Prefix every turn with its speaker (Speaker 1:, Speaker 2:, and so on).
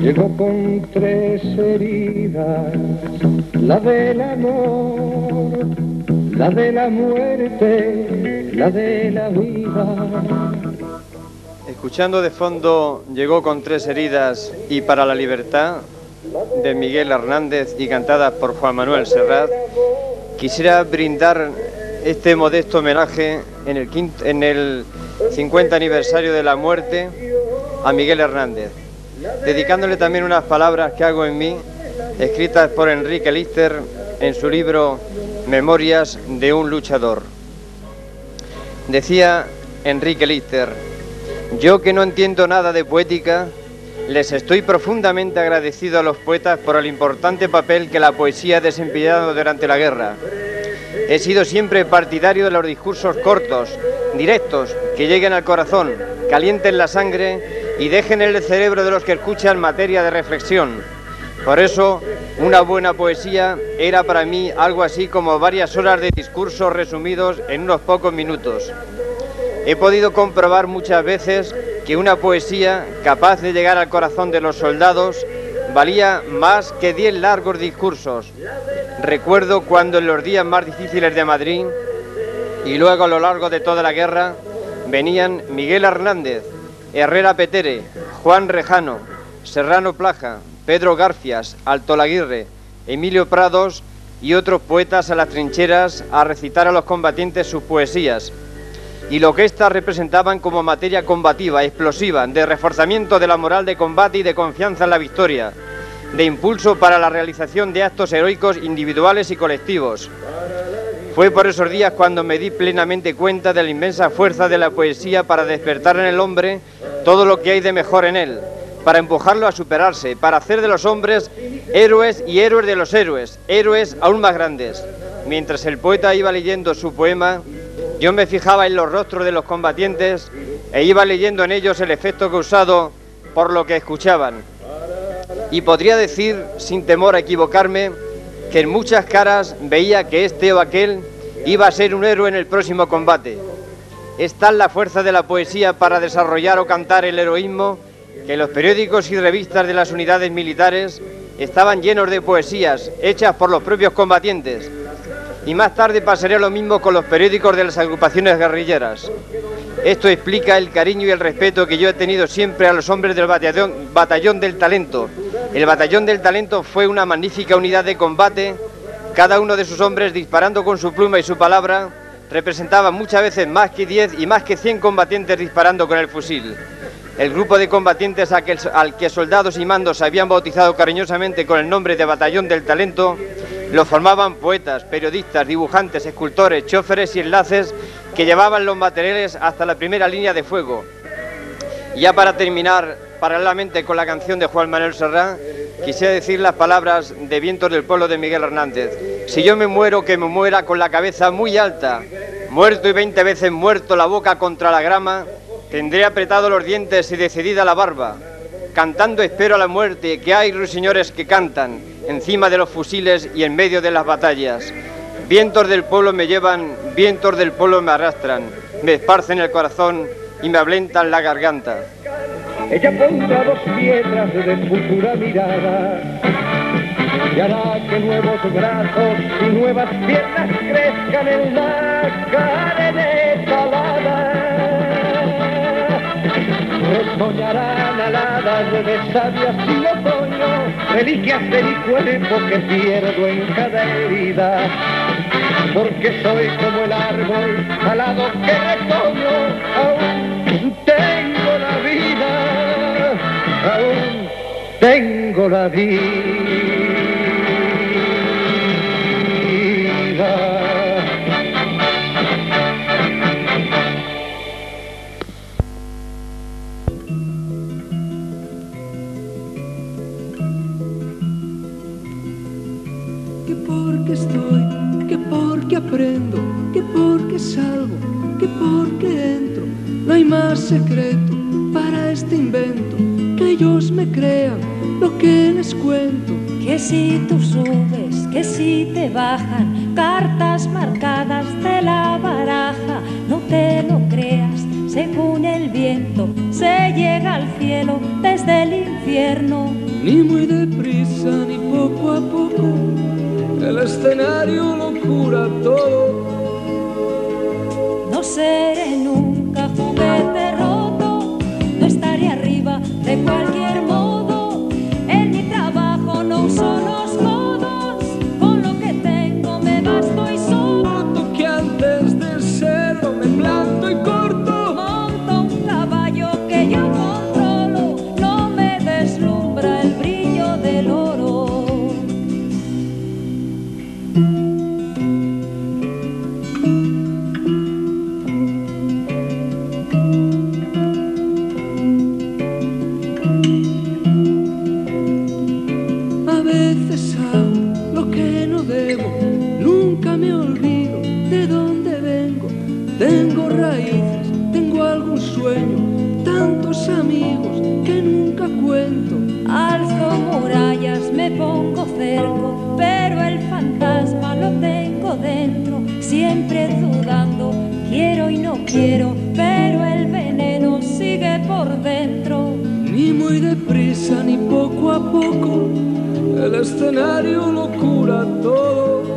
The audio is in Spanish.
Speaker 1: Llegó con tres heridas, la del amor, la de la muerte, la de la vida.
Speaker 2: Escuchando de fondo Llegó con tres heridas y para la libertad de Miguel Hernández y cantada por Juan Manuel Serrat, quisiera brindar este modesto homenaje en el, en el 50 aniversario de la muerte a Miguel Hernández dedicándole también unas palabras que hago en mí, escritas por Enrique Lister en su libro Memorias de un luchador. Decía Enrique Lister, yo que no entiendo nada de poética, les estoy profundamente agradecido a los poetas por el importante papel que la poesía ha desempeñado durante la guerra. He sido siempre partidario de los discursos cortos, directos, que lleguen al corazón, calienten la sangre y dejen en el cerebro de los que escuchan materia de reflexión. Por eso, una buena poesía era para mí algo así como varias horas de discursos resumidos en unos pocos minutos. He podido comprobar muchas veces que una poesía capaz de llegar al corazón de los soldados valía más que diez largos discursos. Recuerdo cuando en los días más difíciles de Madrid y luego a lo largo de toda la guerra venían Miguel Hernández, Herrera Petere, Juan Rejano, Serrano Plaja, Pedro Garfias, Alto Laguirre, Emilio Prados y otros poetas a las trincheras a recitar a los combatientes sus poesías y lo que éstas representaban como materia combativa, explosiva, de reforzamiento de la moral de combate y de confianza en la victoria, de impulso para la realización de actos heroicos individuales y colectivos. Fue por esos días cuando me di plenamente cuenta de la inmensa fuerza de la poesía para despertar en el hombre todo lo que hay de mejor en él, para empujarlo a superarse, para hacer de los hombres héroes y héroes de los héroes, héroes aún más grandes. Mientras el poeta iba leyendo su poema, yo me fijaba en los rostros de los combatientes e iba leyendo en ellos el efecto causado por lo que escuchaban. Y podría decir, sin temor a equivocarme, que en muchas caras veía que este o aquel iba a ser un héroe en el próximo combate. Es tal la fuerza de la poesía para desarrollar o cantar el heroísmo que los periódicos y revistas de las unidades militares estaban llenos de poesías hechas por los propios combatientes. Y más tarde pasaría lo mismo con los periódicos de las agrupaciones guerrilleras. Esto explica el cariño y el respeto que yo he tenido siempre a los hombres del batallón, batallón del talento. El batallón del talento fue una magnífica unidad de combate, cada uno de sus hombres disparando con su pluma y su palabra representaba muchas veces más que 10 y más que 100 combatientes disparando con el fusil. El grupo de combatientes al que soldados y mandos habían bautizado cariñosamente con el nombre de Batallón del Talento lo formaban poetas, periodistas, dibujantes, escultores, choferes y enlaces que llevaban los materiales hasta la primera línea de fuego. Ya para terminar, paralelamente con la canción de Juan Manuel Serrán, quisiera decir las palabras de Vientos del Pueblo de Miguel Hernández. Si yo me muero, que me muera con la cabeza muy alta, muerto y veinte veces muerto la boca contra la grama, tendré apretado los dientes y decidida la barba. Cantando espero a la muerte, que hay ruiseñores que cantan encima de los fusiles y en medio de las batallas. Vientos del pueblo me llevan, vientos del pueblo me arrastran, me esparcen el corazón y me ablentan la garganta.
Speaker 1: Ella pondrá dos piedras de futura mirada y hará que nuevos brazos y nuevas piernas crezcan en la carne salada. Resoñarán aladas de sabias y otoño, reliquias de mi cuerpo que pierdo en cada herida. Porque soy como el árbol alado que retoño, aún tengo la vida, aún tengo la vida.
Speaker 3: aprendo, que porque salgo, que porque entro. No hay más secreto para este invento, que ellos me crean lo que les cuento.
Speaker 4: Que si tú subes, que si te bajan cartas marcadas de la baraja, no te lo creas según el viento, se llega al cielo desde el infierno.
Speaker 3: Ni muy deprisa ni poco a poco, el escenario lo cura todo.
Speaker 4: No seré
Speaker 3: veces hago lo que no debo, nunca me olvido de dónde vengo. Tengo raíces, tengo algún sueño, tantos amigos que nunca cuento.
Speaker 4: Alzo murallas, me pongo cerco, pero el fantasma lo tengo dentro, siempre dudando, quiero y no quiero, pero el veneno sigue por dentro.
Speaker 3: Ni muy deprisa ni poco a poco, el escenario lo cura todo.